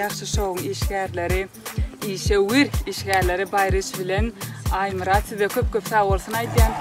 Ýagşy şowuň işgärleri, işewür işgärleri Baýryş bilen Aýmyrat size köp-köp sag bolsun aýdýan.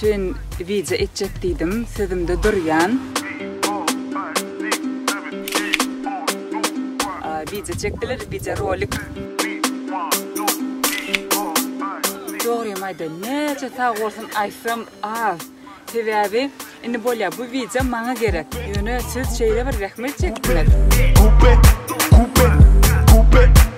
Çyn wideo etjek diýdim sözümde durýan. Wideo çekdiler wideo rolik. Dogrymy aýdaýyn näçe sag bolsun aýtsam az. Sebäbi indi bolýa bu wideo maňa gerek. Ýöne siz şeýle bir zähmet çekdiňiz.